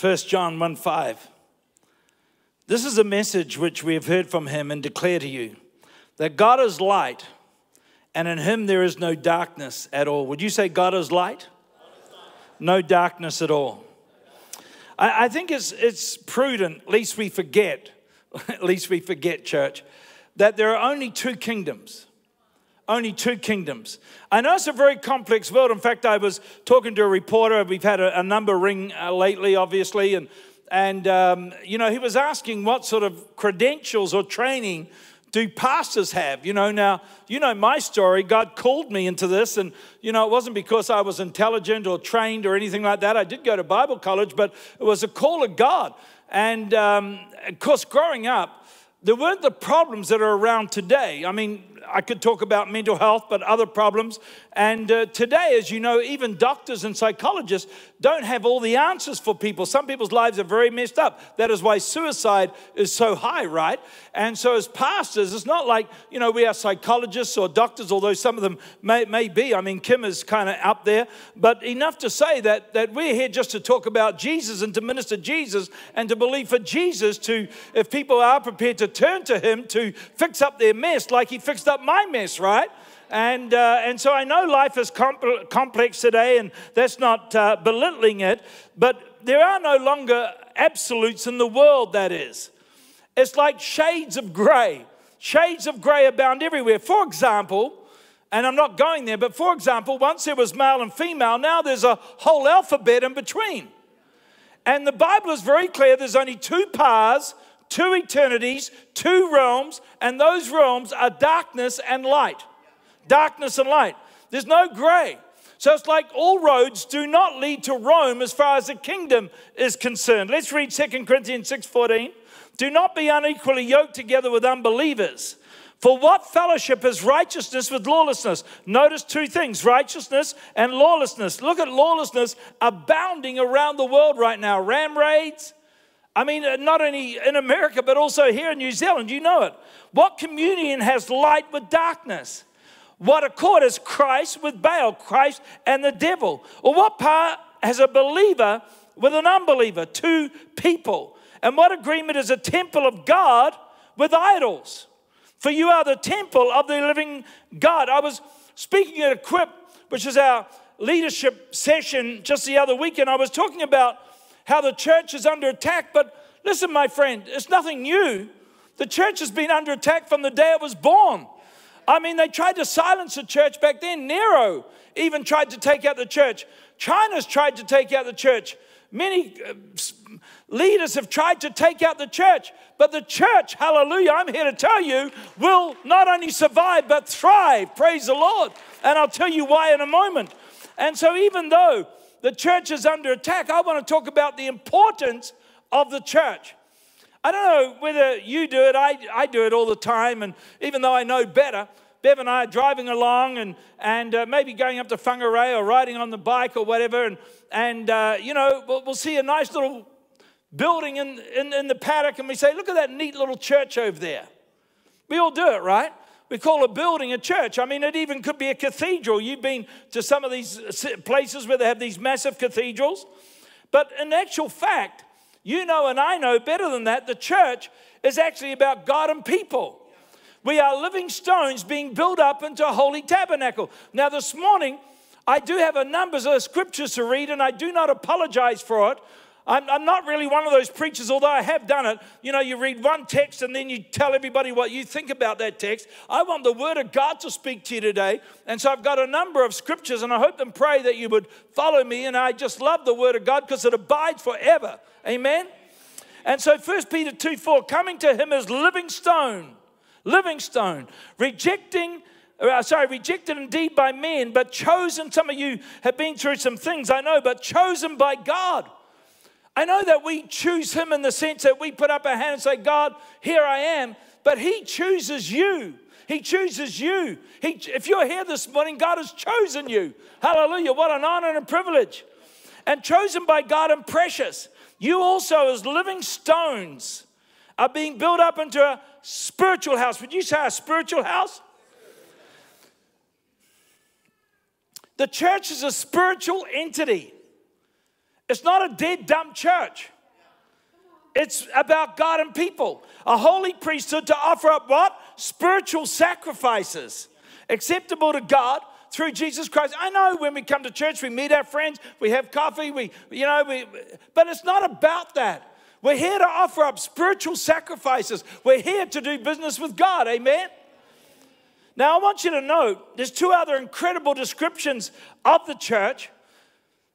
1 John 1 5. This is a message which we have heard from him and declare to you that God is light, and in him there is no darkness at all. Would you say God is light? No darkness at all. I, I think it's, it's prudent, least we forget, at least we forget, church, that there are only two kingdoms only two kingdoms. I know it's a very complex world. In fact, I was talking to a reporter. We've had a, a number ring uh, lately, obviously, and and um, you know he was asking what sort of credentials or training do pastors have? You know, now, you know my story. God called me into this, and, you know, it wasn't because I was intelligent or trained or anything like that. I did go to Bible college, but it was a call of God. And, um, of course, growing up, there weren't the problems that are around today. I mean, I could talk about mental health, but other problems. And uh, today, as you know, even doctors and psychologists don't have all the answers for people. Some people's lives are very messed up. That is why suicide is so high, right? And so, as pastors, it's not like, you know, we are psychologists or doctors, although some of them may, may be. I mean, Kim is kind of up there, but enough to say that, that we're here just to talk about Jesus and to minister Jesus and to believe for Jesus to, if people are prepared to turn to Him to fix up their mess like He fixed up my mess, right? And, uh, and so I know life is comp- complex today, and that's not uh, belittling it, but there are no longer absolutes in the world, that is. It's like shades of gray. Shades of gray abound everywhere. For example, and I'm not going there, but for example, once there was male and female, now there's a whole alphabet in between. And the Bible is very clear there's only two paths, two eternities, two realms, and those realms are darkness and light darkness and light. There's no gray. So it's like all roads do not lead to Rome as far as the kingdom is concerned. Let's read 2 Corinthians 6:14. Do not be unequally yoked together with unbelievers. For what fellowship is righteousness with lawlessness? Notice two things righteousness and lawlessness. Look at lawlessness abounding around the world right now. Ram raids. I mean, uh, not only in America, but also here in New Zealand. You know it. What communion has light with darkness? What accord is Christ with Baal, Christ and the devil? Or what part has a believer with an unbeliever? Two people. And what agreement is a temple of God with idols? For you are the temple of the living God. I was speaking at Equip, which is our leadership session just the other weekend. I was talking about how the church is under attack. But listen, my friend, it's nothing new. The church has been under attack from the day it was born. I mean, they tried to silence the church back then. Nero even tried to take out the church. China's tried to take out the church. Many uh, leaders have tried to take out the church, but the church, hallelujah, I'm here to tell you, will not only survive but thrive. Praise the Lord. And I'll tell you why in a moment. And so, even though the church is under attack, I want to talk about the importance of the church. I don't know whether you do it, I, I do it all the time, and even though I know better, Bev and I are driving along and, and uh, maybe going up to Whangarei or riding on the bike or whatever, and, and uh, you know, we'll, we'll, see a nice little building in, in, in the paddock, and we say, Look at that neat little church over there. We all do it, right? We call a building a church. I mean, it even could be a cathedral. You've been to some of these uh, places where they have these massive cathedrals. But in actual fact, you know, and I know better than that, the church is actually about God and people. We are living stones being built up into a holy tabernacle. Now, this morning, I do have a numbers of scriptures to read, and I do not apologize for it. I'm, I'm, not really one of those preachers, although I have done it. You know, you read one text and then you tell everybody what you think about that text. I want the Word of God to speak to you today. And so I've got a number of scriptures, and I hope and pray that you would follow me. And I just love the Word of God because it abides forever. Amen? And so 1 Peter 2 4, coming to him as living stone, living stone, rejecting, uh, sorry, rejected indeed by men, but chosen. Some of you have been through some things, I know, but chosen by God. I know that we choose him in the sense that we put up our hand and say, God, here I am, but he chooses you. He chooses you. He, if you're here this morning, God has chosen you. Hallelujah. What an honor and a privilege. And chosen by God and precious. You also, as living stones, are being built up into a spiritual house. Would you say a spiritual house? The church is a spiritual entity. It's not a dead, dumb church. It's about God and people. A holy priesthood to offer up what? Spiritual sacrifices acceptable to God through Jesus Christ. I know when we come to church, we meet our friends, we have coffee, we, you know, we, but it's not about that. We're here to offer up spiritual sacrifices. We're here to do business with God. Amen. Now, I want you to note there's two other incredible descriptions of the church,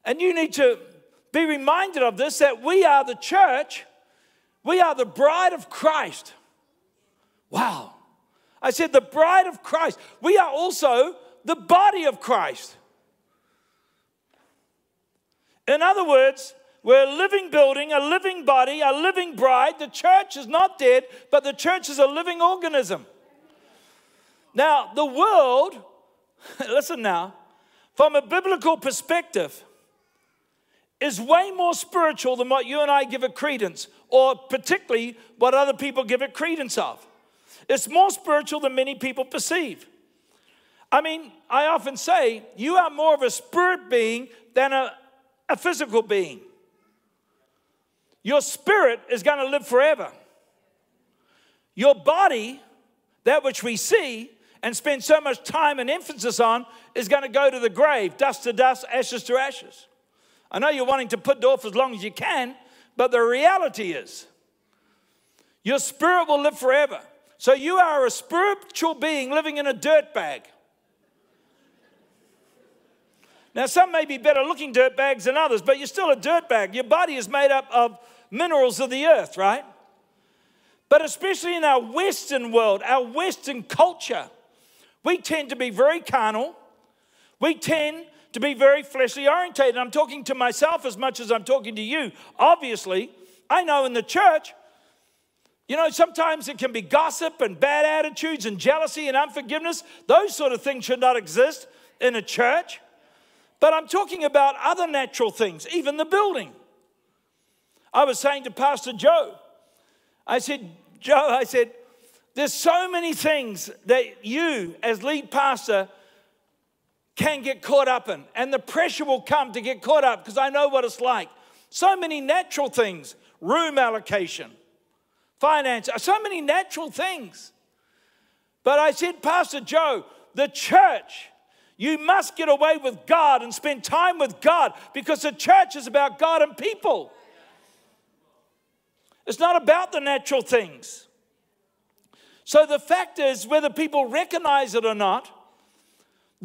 and you need to be reminded of this that we are the church, we are the bride of Christ. Wow. I said, the bride of Christ. We are also the body of Christ. In other words, we're a living building, a living body, a living bride. The church is not dead, but the church is a living organism. Now, the world, listen now, from a biblical perspective, is way more spiritual than what you and I give it credence, or particularly what other people give it credence of. It's more spiritual than many people perceive. I mean, I often say, you are more of a spirit being than a, a physical being. Your spirit is going to live forever. Your body, that which we see and spend so much time and emphasis on, is going to go to the grave, dust to dust, ashes to ashes. I know you're wanting to put it off as long as you can, but the reality is your spirit will live forever. So you are a spiritual being living in a dirt bag. Now, some may be better looking dirt bags than others, but you're still a dirt bag. Your body is made up of minerals of the earth, right? But especially in our Western world, our Western culture, we tend to be very carnal. We tend to be very fleshly orientated. I'm talking to myself as much as I'm talking to you. Obviously, I know in the church, you know, sometimes it can be gossip and bad attitudes and jealousy and unforgiveness. Those sort of things should not exist in a church. But I'm talking about other natural things, even the building. I was saying to Pastor Joe, I said, Joe, I said, there's so many things that you, as lead pastor, can get caught up in. And the pressure will come to get caught up because I know what it's like. So many natural things room allocation, finance, so many natural things. But I said, Pastor Joe, the church, you must get away with God and spend time with God because the church is about God and people. It's not about the natural things. So the fact is, whether people recognize it or not,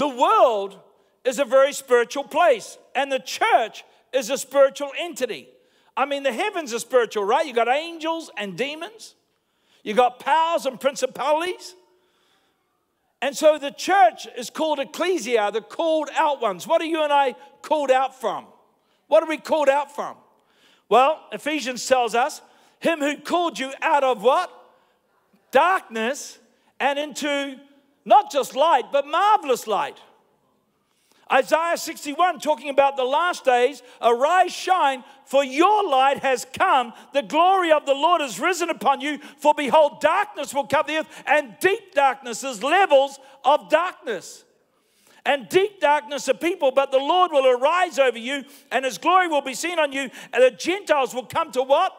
the world is a very spiritual place, and the church is a spiritual entity. I mean, the heavens are spiritual, right? You got angels and demons, you got powers and principalities. And so the church is called ecclesia, the called out ones. What are you and I called out from? What are we called out from? Well, Ephesians tells us, Him who called you out of what? Darkness and into not just light, but marvelous light. Isaiah 61 talking about the last days, arise, shine, for your light has come. The glory of the Lord has risen upon you. For behold, darkness will cover the earth, and deep darkness is levels of darkness. And deep darkness of people, but the Lord will arise over you, and his glory will be seen on you, and the Gentiles will come to what?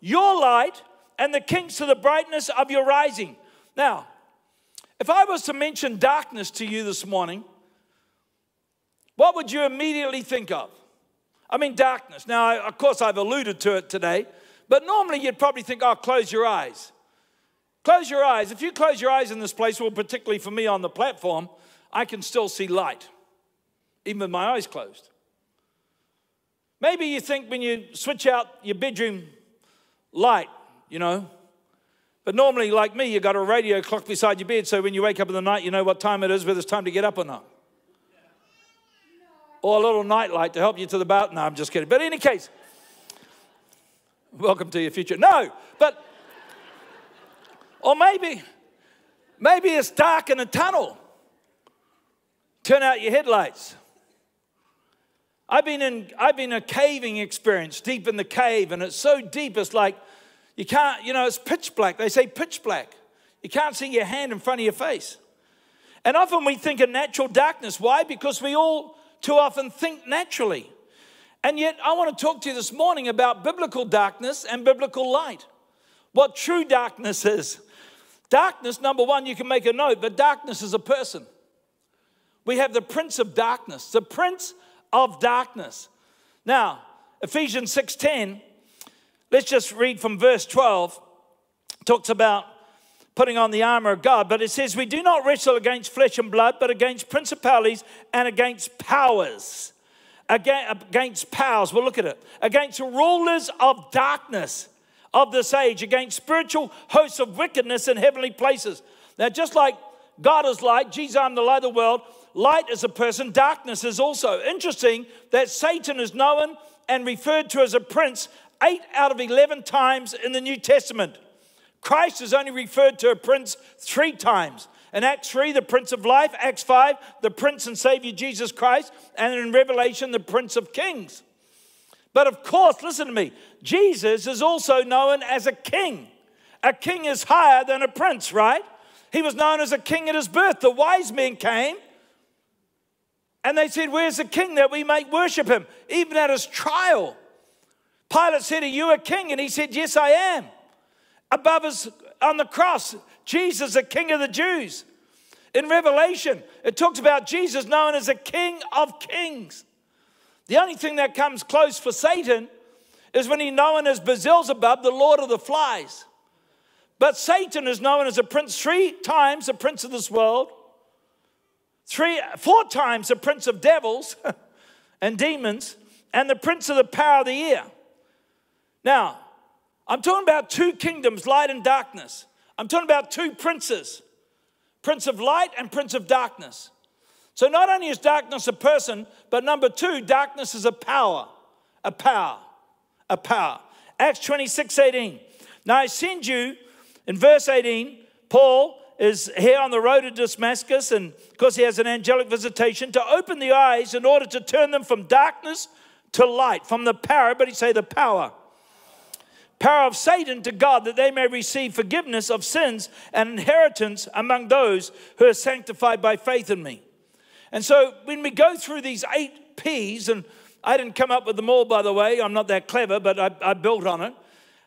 Your light, and the kings to the brightness of your rising. Now, if I was to mention darkness to you this morning, what would you immediately think of? I mean, darkness. Now, of course, I've alluded to it today, but normally you'd probably think, oh, close your eyes. Close your eyes. If you close your eyes in this place, well, particularly for me on the platform, I can still see light, even with my eyes closed. Maybe you think when you switch out your bedroom light, you know, but normally, like me, you've got a radio clock beside your bed, so when you wake up in the night, you know what time it is, whether it's time to get up or not. Or a little night light to help you to the boat. No, I'm just kidding. But in any case, welcome to your future. No, but, or maybe, maybe it's dark in a tunnel. Turn out your headlights. I've been in, I've been a caving experience deep in the cave, and it's so deep, it's like you can't, you know, it's pitch black. They say pitch black. You can't see your hand in front of your face. And often we think of natural darkness. Why? Because we all too often think naturally. And yet, I want to talk to you this morning about biblical darkness and biblical light. What true darkness is. Darkness, number one, you can make a note, but darkness is a person. We have the prince of darkness, the prince of darkness. Now, Ephesians 6:10, let's just read from verse 12. Talks about putting on the armor of God, but it says, We do not wrestle against flesh and blood, but against principalities and against powers. Against powers, we'll look at it. Against rulers of darkness of this age, against spiritual hosts of wickedness in heavenly places. Now, just like God is light, Jesus, I'm the light of the world, light is a person, darkness is also. Interesting that Satan is known and referred to as a prince eight out of 11 times in the New Testament. Christ is only referred to a prince three times. In Acts 3, the Prince of Life. Acts 5, the Prince and Savior Jesus Christ. And in Revelation, the Prince of Kings. But of course, listen to me, Jesus is also known as a king. A king is higher than a prince, right? He was known as a king at his birth. The wise men came and they said, Where's the king that we may worship him? Even at his trial, Pilate said, Are you a king? And he said, Yes, I am. Above us on the cross, Jesus, the king of the Jews. In Revelation, it talks about Jesus known as a king of kings. The only thing that comes close for Satan is when he's known as Beelzebub, the Lord of the flies. But Satan is known as a prince three times, the prince of this world, three, four times the prince of devils and demons, and the prince of the power of the air. Now, I'm talking about two kingdoms, light and darkness. I'm talking about two princes, prince of light and prince of darkness. So not only is darkness a person, but number two, darkness is a power, a power, a power. Acts 26, 18. Now I send you, in verse 18, Paul is here on the road to Damascus, and because he has an angelic visitation, to open the eyes in order to turn them from darkness to light, from the power, but he say the power. Power of Satan to God, that they may receive forgiveness of sins and inheritance among those who are sanctified by faith in me. And so when we go through these eight P's, and I didn't come up with them all, by the way, I'm not that clever, but I, I built on it.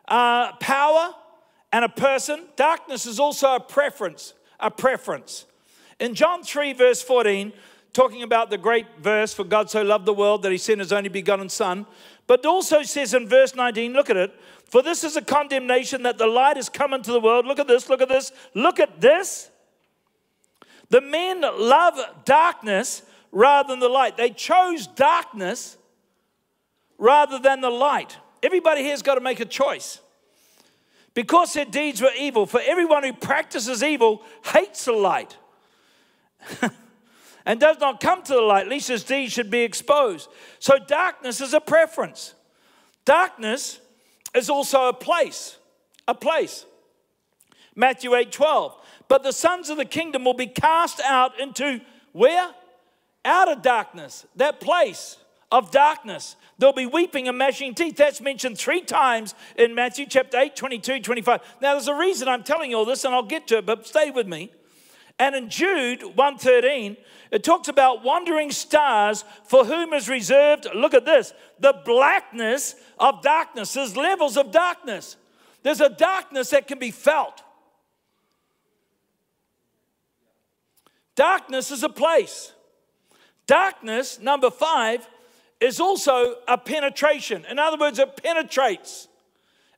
Uh, power and a person. Darkness is also a preference, a preference. In John 3, verse 14, talking about the great verse, for God so loved the world that he sent his only begotten Son, but also says in verse 19, look at it, for this is a condemnation that the light has come into the world. Look at this, look at this, look at this. The men love darkness rather than the light. They chose darkness rather than the light. Everybody here's got to make a choice. Because their deeds were evil, for everyone who practices evil hates the light and does not come to the light, lest his deeds should be exposed. So, darkness is a preference. Darkness is also a place. A place. Matthew 8 12. But the sons of the kingdom will be cast out into where? Out of darkness, that place of darkness. There'll be weeping and gnashing teeth. That's mentioned three times in Matthew chapter 8, 22, 25. Now, there's a reason I'm telling you all this, and I'll get to it, but stay with me. And in Jude 113, it talks about wandering stars for whom is reserved, look at this, the blackness of darkness. There's levels of darkness. There's a darkness that can be felt. Darkness is a place. Darkness, number five, is also a penetration. In other words, it penetrates.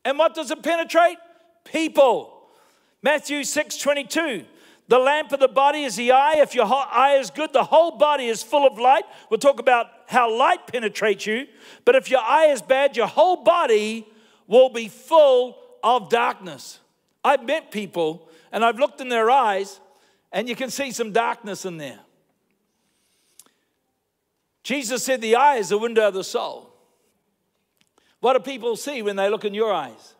And what does it penetrate? People. Matthew 6 22. The lamp of the body is the eye. If your eye is good, the whole body is full of light. We'll talk about how light penetrates you. But if your eye is bad, your whole body will be full of darkness. I've met people and I've looked in their eyes and you can see some darkness in there. Jesus said, The eye is the window of the soul. What do people see when they look in your eyes?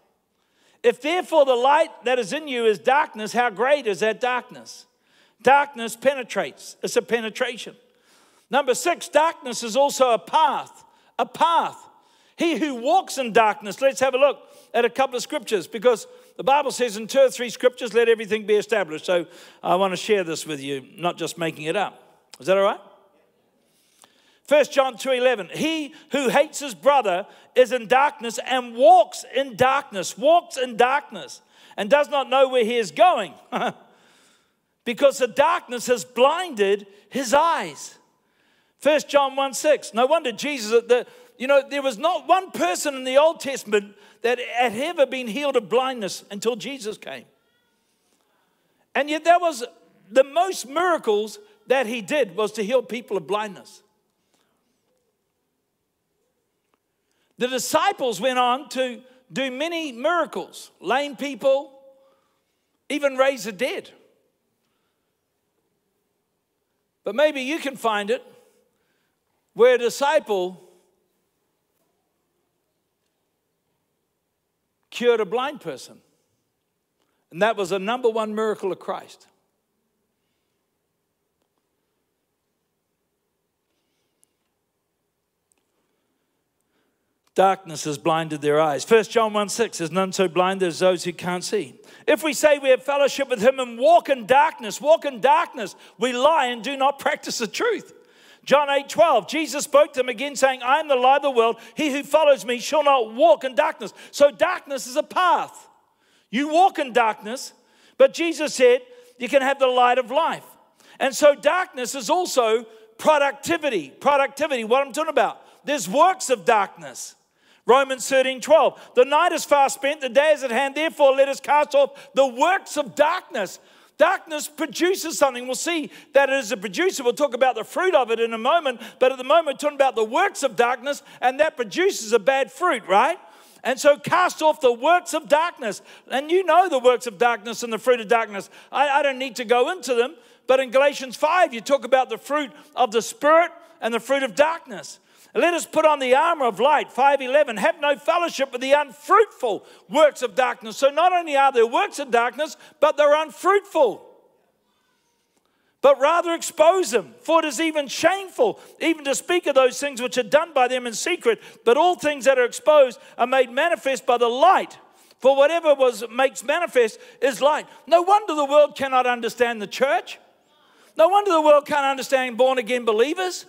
If therefore the light that is in you is darkness, how great is that darkness? Darkness penetrates, it's a penetration. Number six, darkness is also a path. A path. He who walks in darkness, let's have a look at a couple of scriptures because the Bible says in two or three scriptures, let everything be established. So I want to share this with you, not just making it up. Is that all right? 1 John 2:11 He who hates his brother is in darkness and walks in darkness, walks in darkness and does not know where he is going. because the darkness has blinded his eyes. 1 John 1 6. No wonder Jesus, the, you know, there was not one person in the Old Testament that had ever been healed of blindness until Jesus came. And yet, that was the most miracles that he did was to heal people of blindness. The disciples went on to do many miracles, lame people, even raise the dead. But maybe you can find it where a disciple cured a blind person. And that was the number one miracle of Christ. Darkness has blinded their eyes. 1 John 1 6 is none so blind as those who can't see. If we say we have fellowship with him and walk in darkness, walk in darkness, we lie and do not practice the truth. John 8 12, Jesus spoke to them again, saying, I am the light of the world. He who follows me shall not walk in darkness. So darkness is a path. You walk in darkness, but Jesus said you can have the light of life. And so darkness is also productivity. Productivity, what I'm talking about. There's works of darkness. Romans 13, 12. The night is fast spent, the day is at hand. Therefore, let us cast off the works of darkness. Darkness produces something. We'll see that it is a producer. We'll talk about the fruit of it in a moment. But at the moment, we're talking about the works of darkness, and that produces a bad fruit, right? And so cast off the works of darkness. And you know the works of darkness and the fruit of darkness. I, I don't need to go into them. But in Galatians 5, you talk about the fruit of the Spirit and the fruit of darkness. Let us put on the armor of light, 511. Have no fellowship with the unfruitful works of darkness. So not only are there works of darkness, but they're unfruitful. But rather expose them, for it is even shameful even to speak of those things which are done by them in secret. But all things that are exposed are made manifest by the light. For whatever was makes manifest is light. No wonder the world cannot understand the church. No wonder the world can't understand born again believers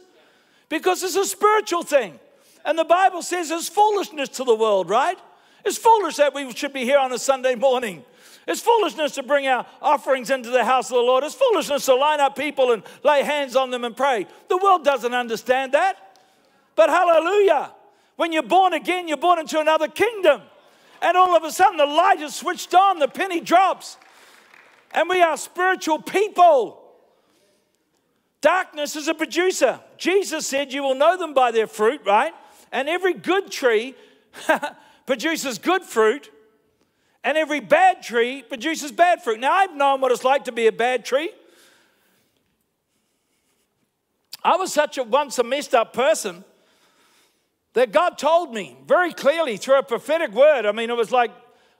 because it's a spiritual thing. And the Bible says it's foolishness to the world, right? It's foolish that we should be here on a Sunday morning. It's foolishness to bring our offerings into the house of the Lord. It's foolishness to line up people and lay hands on them and pray. The world doesn't understand that. But hallelujah, when you're born again, you're born into another kingdom. And all of a sudden, the light is switched on, the penny drops. And we are spiritual people. Darkness is a producer. Jesus said, You will know them by their fruit, right? And every good tree produces good fruit, and every bad tree produces bad fruit. Now, I've known what it's like to be a bad tree. I was such a once a messed up person that God told me very clearly through a prophetic word. I mean, it was like,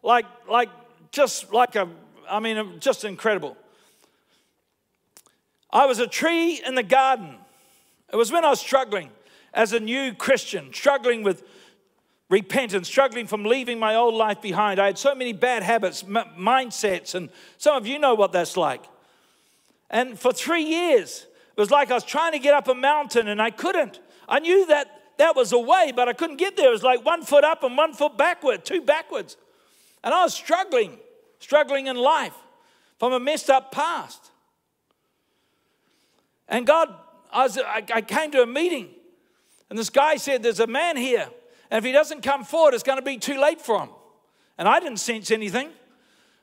like, like, just like a, I mean, just incredible. I was a tree in the garden. It was when I was struggling as a new Christian, struggling with repentance, struggling from leaving my old life behind. I had so many bad habits, mindsets, and some of you know what that's like. And for three years, it was like I was trying to get up a mountain and I couldn't. I knew that that was a way, but I couldn't get there. It was like one foot up and one foot backward, two backwards. And I was struggling, struggling in life from a messed up past. And God, I, was, I, I came to a meeting, and this guy said, There's a man here, and if he doesn't come forward, it's going to be too late for him. And I didn't sense anything.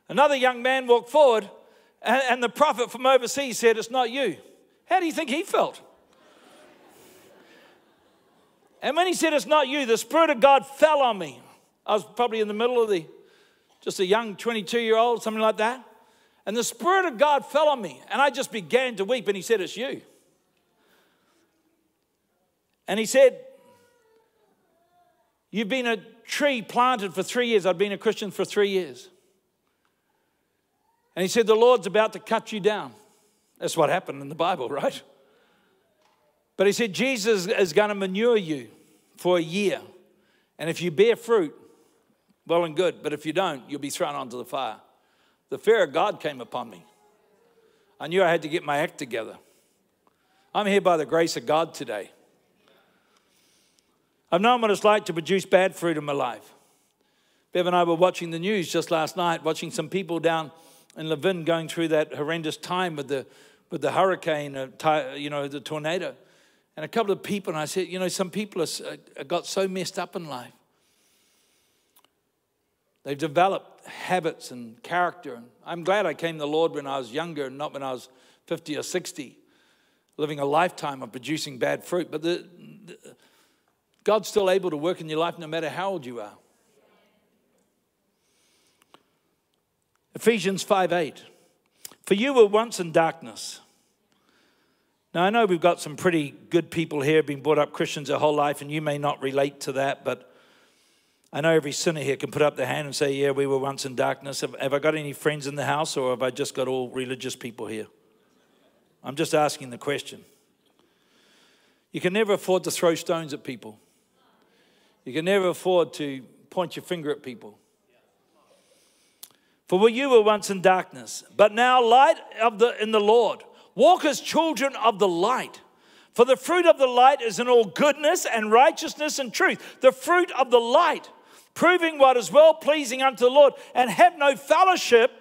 Another young man walked forward, and, and the prophet from overseas said, It's not you. How do you think he felt? And when he said, It's not you, the Spirit of God fell on me. I was probably in the middle of the, just a young 22 year old, something like that. And the Spirit of God fell on me, and I just began to weep. And He said, It's you. And He said, You've been a tree planted for three years. I've been a Christian for three years. And He said, The Lord's about to cut you down. That's what happened in the Bible, right? But He said, Jesus is going to manure you for a year. And if you bear fruit, well and good. But if you don't, you'll be thrown onto the fire the fear of God came upon me. I knew I had to get my act together. I'm here by the grace of God today. I've known what it's like to produce bad fruit in my life. Bev and I were watching the news just last night, watching some people down in Levin going through that horrendous time with the, with the hurricane, uh, you know, the tornado. And a couple of people, and I said, you know, some people have uh, got so messed up in life. They've developed habits and character. I'm glad I came to the Lord when I was younger and not when I was 50 or 60, living a lifetime of producing bad fruit. But the, the, God's still able to work in your life no matter how old you are. Ephesians 5 8. For you were once in darkness. Now, I know we've got some pretty good people here, been brought up Christians their whole life, and you may not relate to that, but I know every sinner here can put up their hand and say, Yeah, we were once in darkness. Have, have I got any friends in the house, or have I just got all religious people here? I'm just asking the question. You can never afford to throw stones at people, you can never afford to point your finger at people. For you were once in darkness, but now light of the, in the Lord. Walk as children of the light. For the fruit of the light is in all goodness and righteousness and truth. The fruit of the light, proving what is well pleasing unto the Lord, and have no fellowship.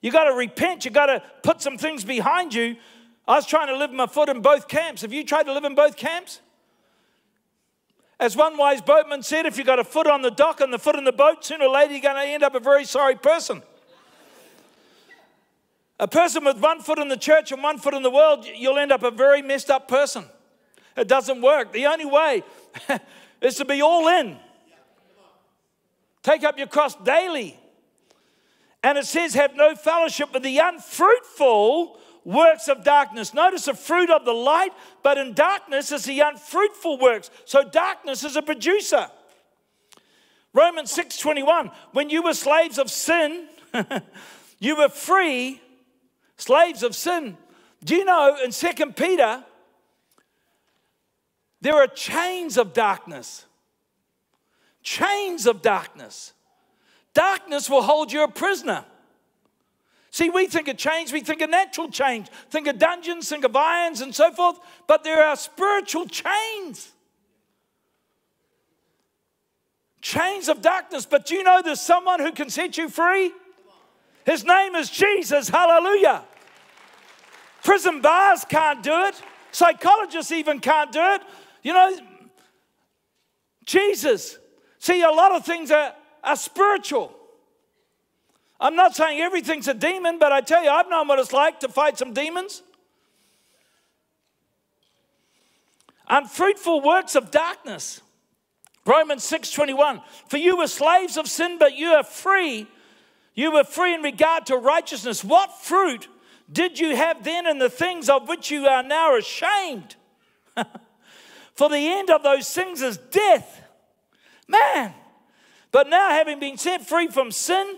You got to repent. You got to put some things behind you. I was trying to live my foot in both camps. Have you tried to live in both camps? As one wise boatman said, if you got a foot on the dock and the foot in the boat, sooner or later you're going to end up a very sorry person. A person with one foot in the church and one foot in the world, you'll end up a very messed up person. It doesn't work. The only way is to be all in. Take up your cross daily. And it says, have no fellowship with the unfruitful works of darkness. Notice the fruit of the light, but in darkness is the unfruitful works. So darkness is a producer. Romans 6:21, when you were slaves of sin, you were free slaves of sin. Do you know in Second Peter, there are chains of darkness. Chains of darkness. Darkness will hold you a prisoner. See, we think of chains, we think of natural chains, think of dungeons, think of irons and so forth, but there are spiritual chains. Chains of darkness. But do you know there's someone who can set you free? His name is Jesus. Hallelujah. Prison bars can't do it. Psychologists even can't do it. You know, Jesus. See, a lot of things are, are spiritual. I'm not saying everything's a demon, but I tell you, I've known what it's like to fight some demons. Unfruitful works of darkness. Romans 6:21. For you were slaves of sin, but you are free you were free in regard to righteousness. What fruit did you have then in the things of which you are now ashamed? For the end of those things is death. Man. But now, having been set free from sin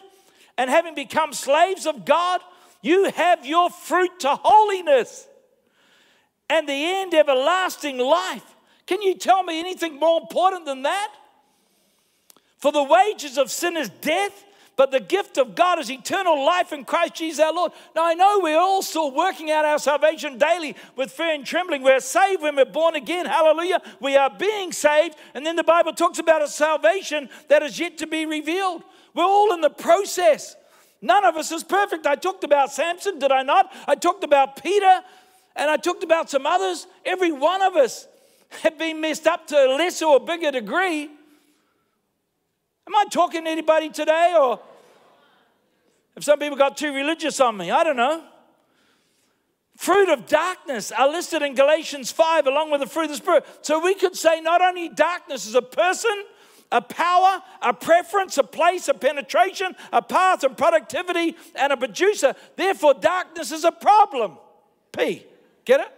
and having become slaves of God, you have your fruit to holiness and the end everlasting life. Can you tell me anything more important than that? For the wages of sin is death, but the gift of God is eternal life in Christ Jesus our Lord. Now, I know we're all still working out our salvation daily with fear and trembling. We're saved when we're born again. Hallelujah. We are being saved. And then the Bible talks about a salvation that is yet to be revealed. We're all in the process. None of us is perfect. I talked about Samson, did I not? I talked about Peter, and I talked about some others. Every one of us have been messed up to a lesser or bigger degree. Am I talking to anybody today? Or if some people got too religious on me, I don't know. Fruit of darkness are listed in Galatians 5 along with the fruit of the Spirit. So we could say not only darkness is a person, a power, a preference, a place, a penetration, a path, a productivity, and a producer. Therefore, darkness is a problem. P. Get it?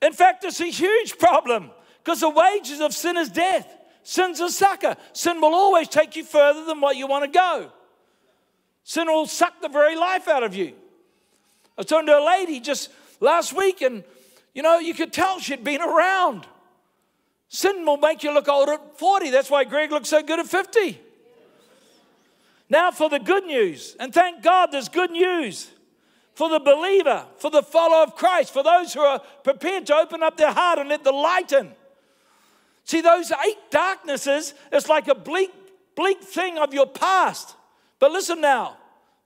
In fact, it's a huge problem because the wages of sin is death. Sin's a sucker. Sin will always take you further than what you want to go. Sin will suck the very life out of you. I was talking to a lady just last week, and you know, you could tell she'd been around. Sin will make you look old at 40. That's why Greg looks so good at 50. Now, for the good news, and thank God there's good news for the believer, for the follower of Christ, for those who are prepared to open up their heart and let the light in. See, those eight darknesses, it's like a bleak, bleak thing of your past. But listen now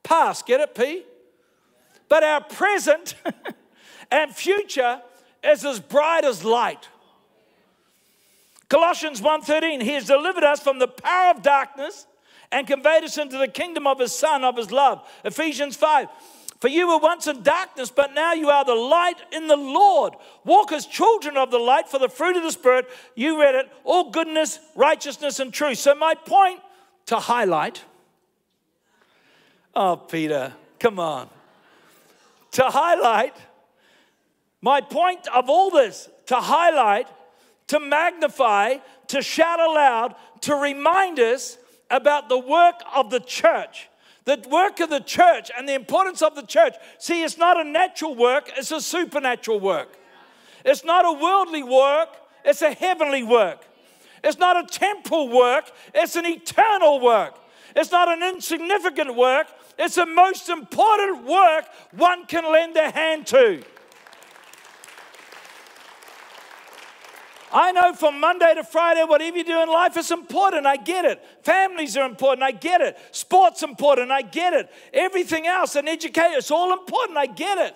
past, get it, P? But our present and future is as bright as light. Colossians 1:13 he has delivered us from the power of darkness and conveyed us into the kingdom of his son of his love. Ephesians 5 for you were once in darkness, but now you are the light in the Lord. Walk as children of the light, for the fruit of the Spirit, you read it, all goodness, righteousness, and truth. So, my point to highlight, oh, Peter, come on. To highlight, my point of all this, to highlight, to magnify, to shout aloud, to remind us about the work of the church the work of the church and the importance of the church. See, it's not a natural work, it's a supernatural work. It's not a worldly work, it's a heavenly work. It's not a temporal work, it's an eternal work. It's not an insignificant work, it's the most important work one can lend a hand to. I know from Monday to Friday, whatever you do in life is important. I get it. Families are important. I get it. Sports important. I get it. Everything else, and education, it's all important. I get it.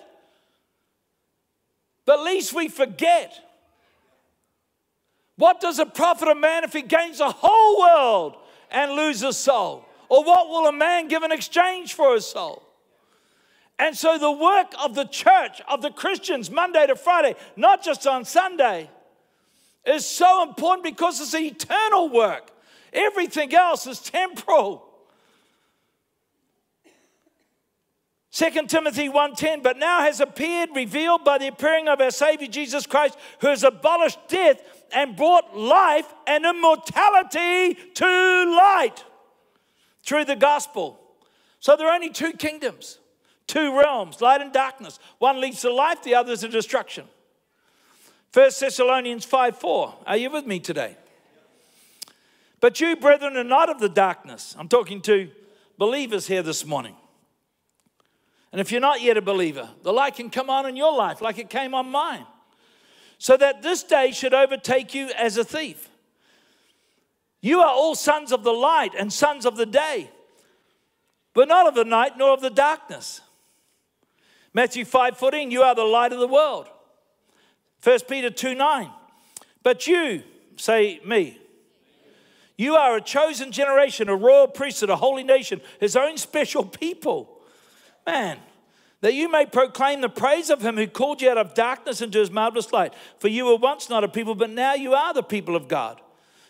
But least we forget. What does it profit a man if he gains the whole world and loses soul? Or what will a man give in exchange for his soul? And so, the work of the church, of the Christians, Monday to Friday, not just on Sunday, is so important because it's eternal work. Everything else is temporal. 2 Timothy 1:10 but now has appeared revealed by the appearing of our savior Jesus Christ who has abolished death and brought life and immortality to light through the gospel. So there are only two kingdoms, two realms, light and darkness. One leads to life, the other is to destruction. 1 Thessalonians 5 4. Are you with me today? But you, brethren, are not of the darkness. I'm talking to believers here this morning. And if you're not yet a believer, the light can come on in your life like it came on mine. So that this day should overtake you as a thief. You are all sons of the light and sons of the day, but not of the night nor of the darkness. Matthew 5 14, you are the light of the world. 1 Peter 2 9. But you, say me, you are a chosen generation, a royal priesthood, a holy nation, his own special people. Man, that you may proclaim the praise of him who called you out of darkness into his marvelous light. For you were once not a people, but now you are the people of God,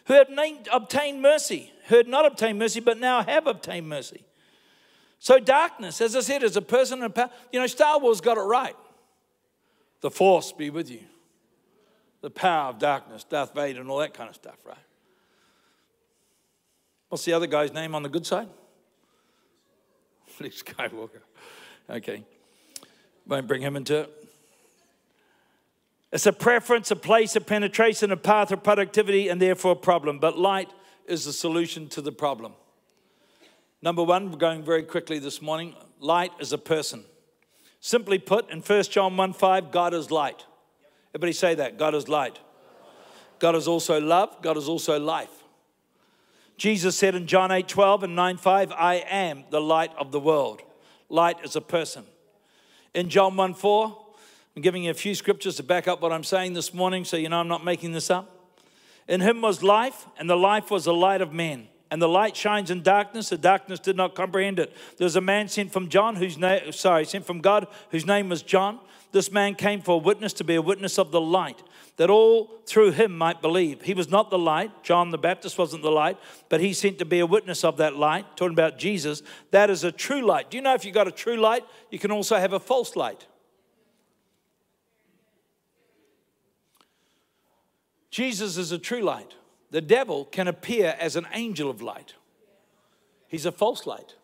who have obtained mercy, who had not obtained mercy, but now have obtained mercy. So, darkness, as I said, is a person in power. You know, Star Wars got it right. The force be with you the power of darkness, Darth Vader, and all that kind of stuff, right? What's the other guy's name on the good side? Luke Skywalker. Okay. Won't bring him into it. It's a preference, a place, a penetration, a path of productivity, and therefore a problem. But light is the solution to the problem. Number one, we're going very quickly this morning. Light is a person. Simply put, in 1 John 1 5, God is light. Everybody say that. God is light. God is also love. God is also life. Jesus said in John 8 12 and 9 5, I am the light of the world. Light is a person. In John 1 4, I'm giving you a few scriptures to back up what I'm saying this morning so you know I'm not making this up. In him was life, and the life was the light of men. And the light shines in darkness, the darkness did not comprehend it. There's a man sent from John whose name, sorry, sent from God, whose name was John. This man came for a witness to be a witness of the light, that all through him might believe. He was not the light. John the Baptist wasn't the light, but he sent to be a witness of that light, talking about Jesus. That is a true light. Do you know if you've got a true light, you can also have a false light? Jesus is a true light. The devil can appear as an angel of light, he's a false light.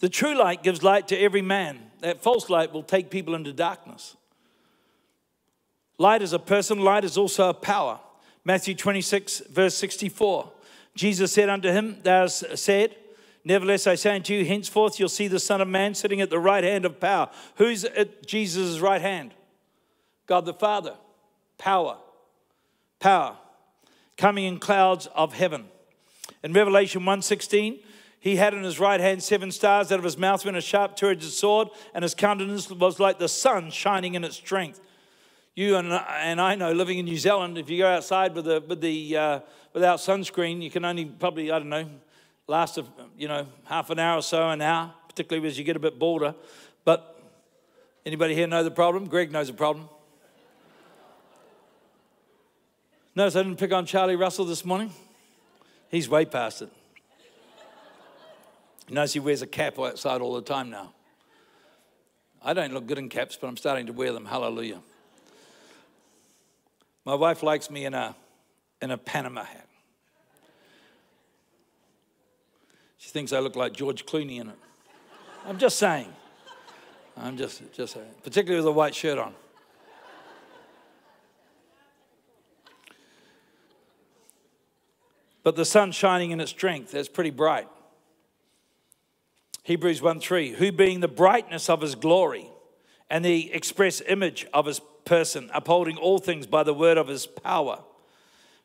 The true light gives light to every man. That false light will take people into darkness. Light is a person, light is also a power. Matthew 26, verse 64. Jesus said unto him, Thou said, Nevertheless, I say unto you, henceforth you'll see the Son of Man sitting at the right hand of power. Who's at Jesus' right hand? God the Father. Power. power, coming in clouds of heaven. In Revelation 1:16, he had in his right hand seven stars, out of his mouth went a sharp two-edged sword, and his countenance was like the sun shining in its strength. You and, and I know, living in New Zealand, if you go outside with the, with the, uh, without sunscreen, you can only probably, I don't know, last, a, you know, half an hour or so, an hour, particularly as you get a bit bolder. But anybody here know the problem? Greg knows the problem. Notice I didn't pick on Charlie Russell this morning. He's way past it. Knows he wears a cap outside all the time now. I don't look good in caps, but I'm starting to wear them. Hallelujah. My wife likes me in a, in a Panama hat. She thinks I look like George Clooney in it. I'm just saying. I'm just, just saying. Particularly with a white shirt on. But the sun shining in its strength, that's pretty bright. Hebrews 1 3, who being the brightness of his glory and the express image of his person, upholding all things by the word of his power.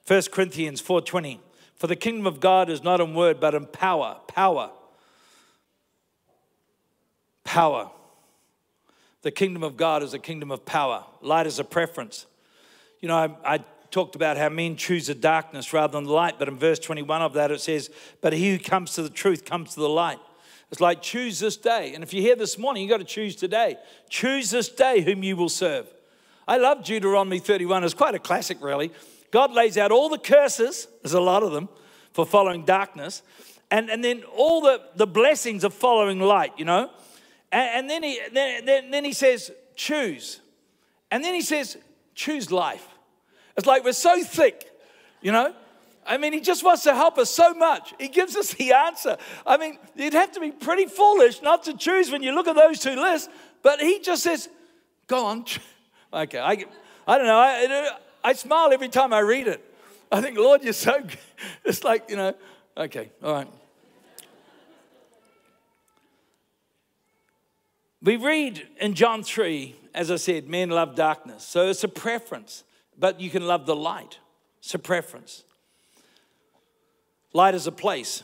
1 Corinthians 4:20, for the kingdom of God is not in word, but in power. Power. Power. The kingdom of God is a kingdom of power. Light is a preference. You know, I, I talked about how men choose the darkness rather than the light, but in verse 21 of that it says, But he who comes to the truth comes to the light. It's like choose this day. And if you're here this morning, you've got to choose today. Choose this day whom you will serve. I love Deuteronomy 31. It's quite a classic, really. God lays out all the curses, there's a lot of them, for following darkness, and, and then all the, the blessings of following light, you know? And, and then, he, then, then, then he says, choose. And then he says, choose life. It's like we're so thick, you know? I mean, he just wants to help us so much. He gives us the answer. I mean, you'd have to be pretty foolish not to choose when you look at those two lists, but he just says, go on. Okay, I, I don't know. I, I smile every time I read it. I think, Lord, you're so good. It's like, you know, okay, all right. We read in John 3, as I said, men love darkness. So it's a preference, but you can love the light. It's a preference. Light is a place.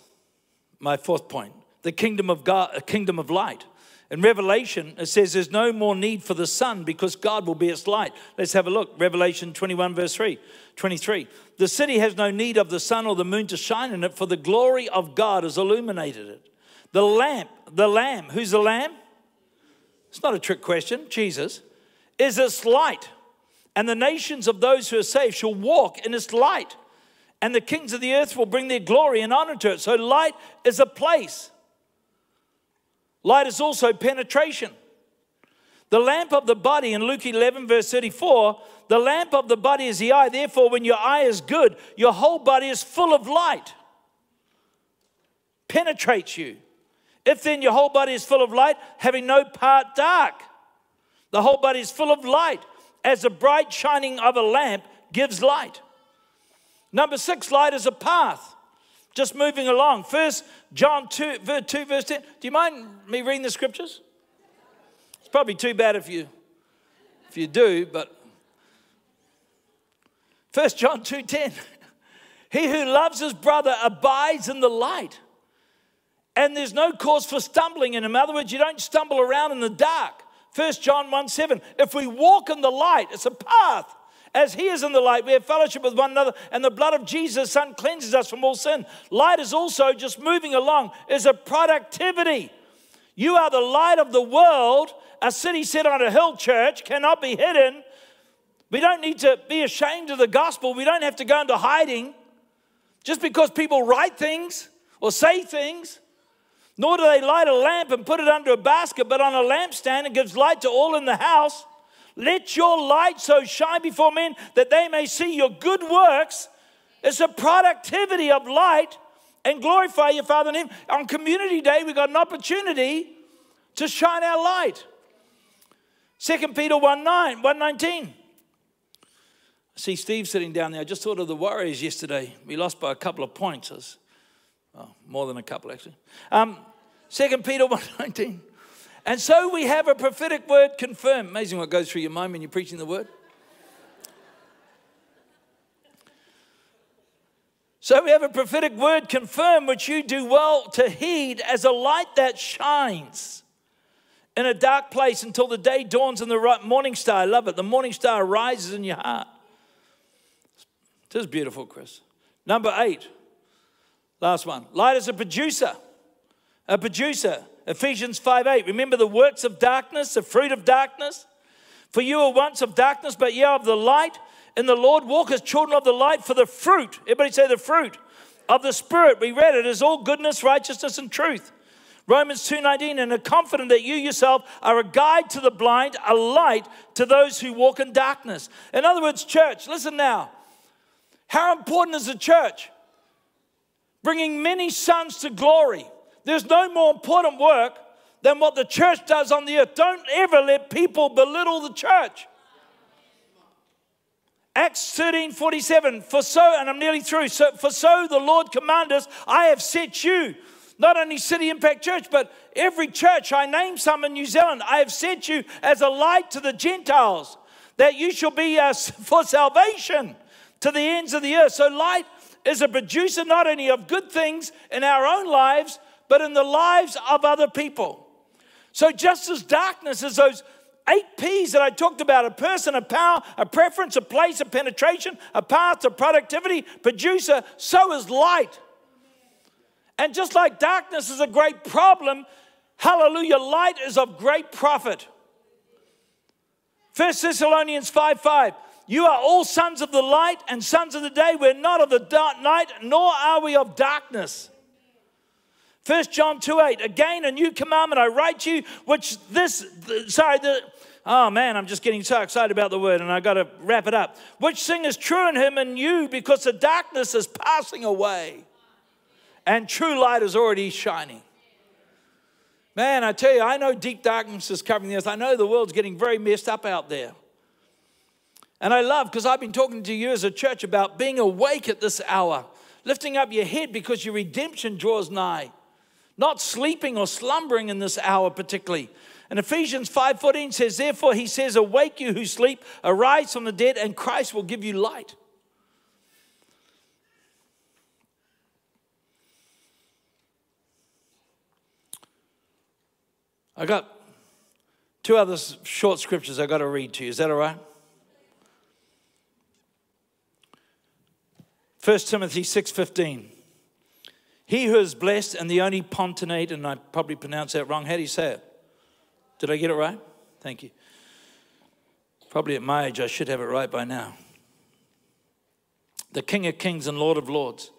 My fourth point. The kingdom of God, a kingdom of light. In Revelation, it says there's no more need for the sun because God will be its light. Let's have a look. Revelation 21, verse 3, 23. The city has no need of the sun or the moon to shine in it, for the glory of God has illuminated it. The lamp, the lamb, who's the lamb? It's not a trick question. Jesus is its light, and the nations of those who are saved shall walk in its light and the kings of the earth will bring their glory and honor to it. So, light is a place. Light is also penetration. The lamp of the body in Luke 11, verse 34, the lamp of the body is the eye. Therefore, when your eye is good, your whole body is full of light, penetrates you. If then your whole body is full of light, having no part dark, the whole body is full of light, as the bright shining of a lamp gives light. Number six, light is a path. Just moving along. First John 2, 2, verse 10. Do you mind me reading the scriptures? It's probably too bad if you if you do, but First John 2:10. He who loves his brother abides in the light. And there's no cause for stumbling in him. In other words, you don't stumble around in the dark. First John 1 7. If we walk in the light, it's a path. As he is in the light, we have fellowship with one another, and the blood of Jesus, Son, cleanses us from all sin. Light is also just moving along, is a productivity. You are the light of the world. A city set on a hill, church, cannot be hidden. We don't need to be ashamed of the gospel. We don't have to go into hiding just because people write things or say things. Nor do they light a lamp and put it under a basket, but on a lampstand it gives light to all in the house. Let your light so shine before men that they may see your good works. It's a productivity of light and glorify your Father in Him. On Community Day, we've got an opportunity to shine our light. 2 Peter 1 9, 119. I see Steve sitting down there. I just thought of the Warriors yesterday. We lost by a couple of points. Was, oh, more than a couple, actually. Um, 2 Peter 1 19. And so we have a prophetic word confirmed. Amazing what goes through your mind when you're preaching the word. So we have a prophetic word confirmed, which you do well to heed as a light that shines in a dark place until the day dawns and the morning star. I love it. The morning star rises in your heart. It is beautiful, Chris. Number eight, last one. Light is a producer. A producer. Ephesians 5 8. Remember the works of darkness, the fruit of darkness? For you were once of darkness, but ye are of the light. In the Lord walk as children of the light for the fruit. Everybody say the fruit of the Spirit. We read it is all goodness, righteousness, and truth. Romans 2:19 and are confident that you yourself are a guide to the blind, a light to those who walk in darkness. In other words, church, listen now. How important is the church? Bringing many sons to glory. There's no more important work than what the church does on the earth. Don't ever let people belittle the church. Acts 13 47, for so, and I'm nearly through, so, for so the Lord commanded us, I have set you, not only City Impact Church, but every church, I name some in New Zealand, I have set you as a light to the Gentiles, that you shall be uh, for salvation to the ends of the earth. So, light is a producer not only of good things in our own lives, but in the lives of other people. So, just as darkness is those eight P's that I talked about a person, a power, a preference, a place, a penetration, a path, a productivity, producer, so is light. And just like darkness is a great problem, hallelujah, light is of great profit. 1 Thessalonians 5 5. You are all sons of the light and sons of the day. We're not of the dark night, nor are we of darkness. 1 John 2 8, again, a new commandment I write you, which this, sorry, the, oh man, I'm just getting so excited about the word and I got to wrap it up. Which thing is true in him and you because the darkness is passing away and true light is already shining. Man, I tell you, I know deep darkness is covering the earth. I know the world's getting very messed up out there. And I love because I've been talking to you as a church about being awake at this hour, lifting up your head because your redemption draws nigh, not sleeping or slumbering in this hour particularly. And Ephesians 5:14 says, Therefore he says, Awake you who sleep, arise from the dead, and Christ will give you light. I got two other short scriptures I got to read to you. Is that all right? 1 Timothy 6:15. He who is blessed and the only pontinate, and I probably pronounced that wrong. How do you say it? Did I get it right? Thank you. Probably at my age, I should have it right by now. The King of Kings and Lord of Lords,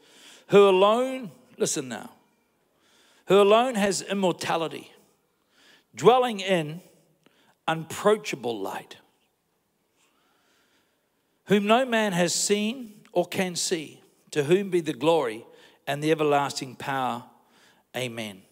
who alone, listen now, who alone has immortality, dwelling in unapproachable light, whom no man has seen or can see, to whom be the glory and the everlasting power. Amen.